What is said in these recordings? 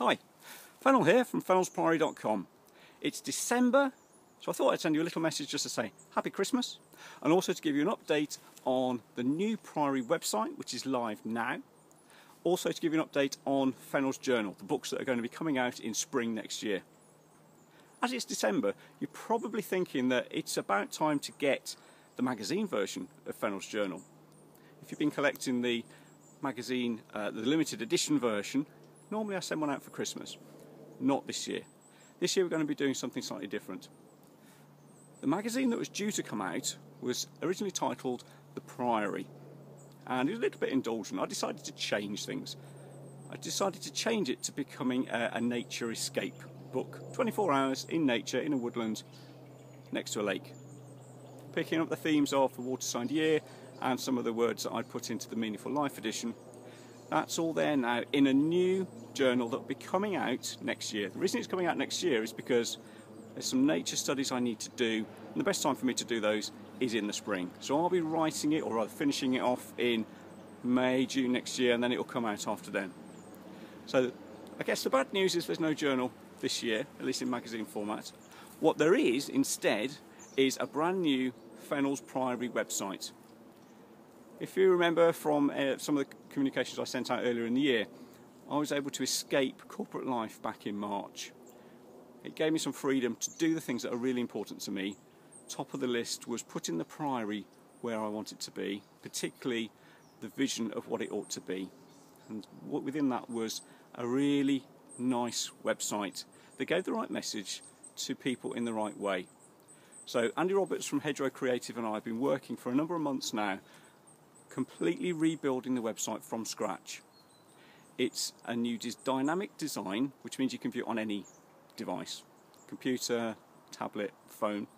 Hi, Fennel here from fennelspriory.com. It's December, so I thought I'd send you a little message just to say Happy Christmas and also to give you an update on the new Priory website, which is live now. Also to give you an update on Fennel's Journal, the books that are going to be coming out in spring next year. As it's December, you're probably thinking that it's about time to get the magazine version of Fennel's Journal. If you've been collecting the magazine, uh, the limited edition version, Normally I send one out for Christmas. Not this year. This year we're going to be doing something slightly different. The magazine that was due to come out was originally titled The Priory. And it was a little bit indulgent. I decided to change things. I decided to change it to becoming a, a nature escape book. 24 hours in nature, in a woodland, next to a lake. Picking up the themes of the Waterside Year and some of the words that I put into the Meaningful Life edition that's all there now in a new journal that will be coming out next year. The reason it's coming out next year is because there's some nature studies I need to do, and the best time for me to do those is in the spring. So I'll be writing it, or rather finishing it off in May, June next year, and then it will come out after then. So I guess the bad news is there's no journal this year, at least in magazine format. What there is instead is a brand new Fennels Priory website. If you remember from uh, some of the communications I sent out earlier in the year, I was able to escape corporate life back in March. It gave me some freedom to do the things that are really important to me. Top of the list was putting the Priory where I want it to be, particularly the vision of what it ought to be. And what within that was a really nice website that gave the right message to people in the right way. So Andy Roberts from Hedgerow Creative and I have been working for a number of months now completely rebuilding the website from scratch. It's a new dynamic design, which means you can view it on any device computer, tablet, phone.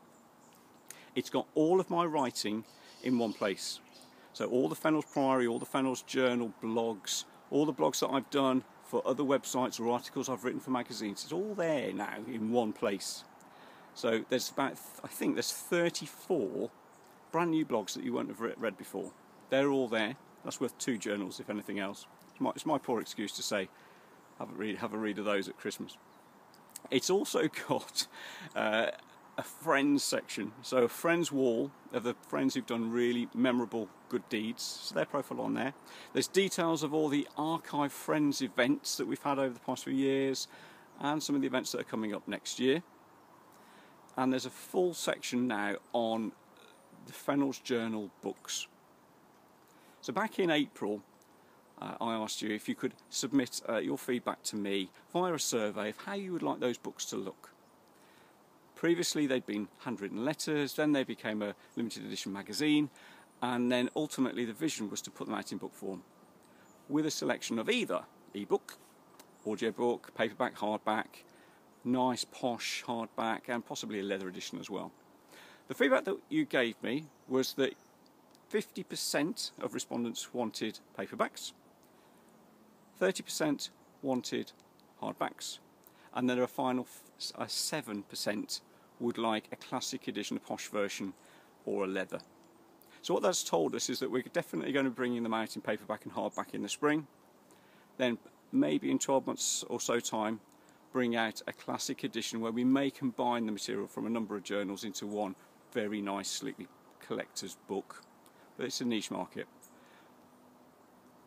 It's got all of my writing in one place. So, all the Fennels Priory, all the Fennels Journal blogs, all the blogs that I've done for other websites or articles I've written for magazines, it's all there now in one place. So, there's about, I think there's 34 brand new blogs that you won't have read before. They're all there. That's worth two journals, if anything else. It's my, it's my poor excuse to say, have a read, have a read of those at Christmas. It's also got uh, a friends section, so a friends wall of the friends who've done really memorable good deeds. So their profile on there. There's details of all the archive friends events that we've had over the past few years, and some of the events that are coming up next year. And there's a full section now on the Fennels Journal books. So back in April, uh, I asked you if you could submit uh, your feedback to me via a survey of how you would like those books to look. Previously, they'd been handwritten letters, then they became a limited edition magazine, and then ultimately the vision was to put them out in book form with a selection of either ebook, audiobook, paperback, hardback, nice posh hardback, and possibly a leather edition as well. The feedback that you gave me was that 50% of respondents wanted paperbacks, 30% wanted hardbacks, and then a final 7% would like a classic edition, a posh version, or a leather. So what that's told us is that we're definitely going to be bringing them out in paperback and hardback in the spring. Then maybe in 12 months or so time, bring out a classic edition where we may combine the material from a number of journals into one very nice, nicely collector's book but it's a niche market.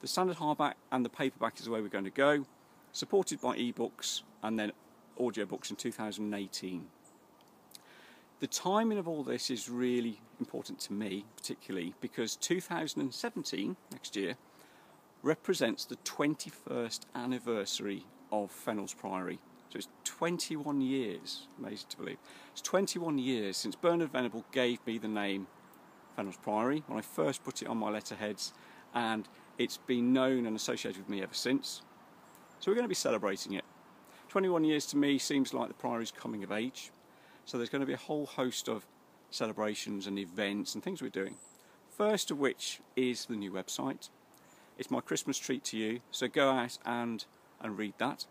The standard hardback and the paperback is the way we're going to go, supported by ebooks and then audiobooks in 2018. The timing of all this is really important to me, particularly because 2017, next year, represents the 21st anniversary of Fennels Priory. So it's 21 years, amazing to believe. It's 21 years since Bernard Venables gave me the name Fennels Priory when I first put it on my letterheads, and it's been known and associated with me ever since. So we're going to be celebrating it. 21 years to me seems like the Priory's coming of age, so there's going to be a whole host of celebrations and events and things we're doing. First of which is the new website. It's my Christmas treat to you, so go out and and read that.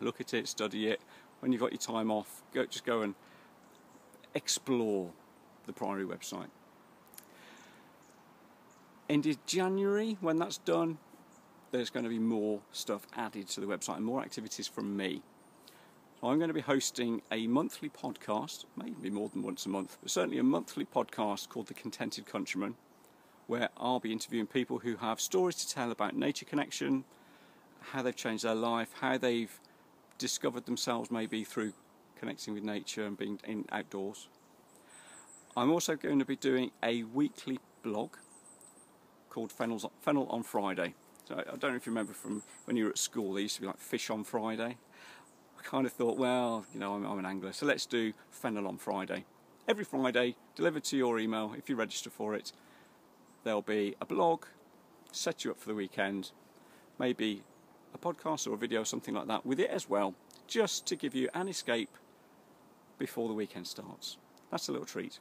Look at it, study it. When you've got your time off, go just go and explore the Priory website. End of January, when that's done, there's going to be more stuff added to the website and more activities from me. I'm going to be hosting a monthly podcast, maybe more than once a month, but certainly a monthly podcast called The Contented Countryman, where I'll be interviewing people who have stories to tell about nature connection, how they've changed their life, how they've discovered themselves maybe through connecting with nature and being in outdoors. I'm also going to be doing a weekly blog called Fennels, Fennel on Friday. So I don't know if you remember from when you were at school, there used to be like Fish on Friday. I kind of thought, well, you know, I'm, I'm an angler, so let's do Fennel on Friday. Every Friday, delivered to your email if you register for it, there'll be a blog, set you up for the weekend, maybe a podcast or a video, or something like that, with it as well, just to give you an escape before the weekend starts. That's a little treat.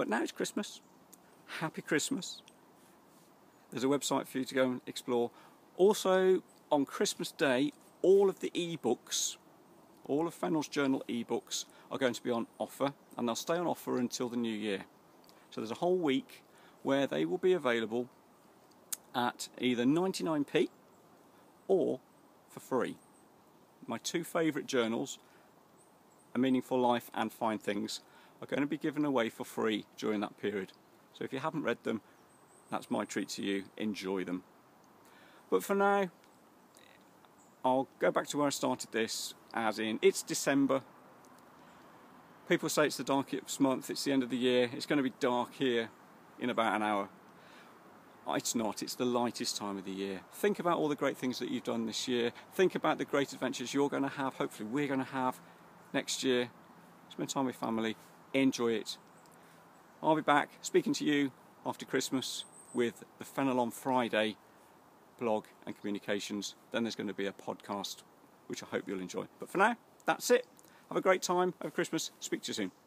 But now it's Christmas. Happy Christmas. There's a website for you to go and explore. Also, on Christmas Day, all of the ebooks, all of Fennel's Journal ebooks, are going to be on offer, and they'll stay on offer until the new year. So there's a whole week where they will be available at either 99p or for free. My two favourite journals, A Meaningful Life and Fine Things, are going to be given away for free during that period. So if you haven't read them, that's my treat to you. Enjoy them. But for now, I'll go back to where I started this, as in it's December. People say it's the darkest month, it's the end of the year, it's going to be dark here in about an hour. Ah, it's not, it's the lightest time of the year. Think about all the great things that you've done this year. Think about the great adventures you're going to have, hopefully, we're going to have next year. Spend time with family, enjoy it. I'll be back speaking to you after Christmas with the Fennel on Friday blog and communications. Then there's going to be a podcast, which I hope you'll enjoy. But for now, that's it. Have a great time over Christmas. Speak to you soon.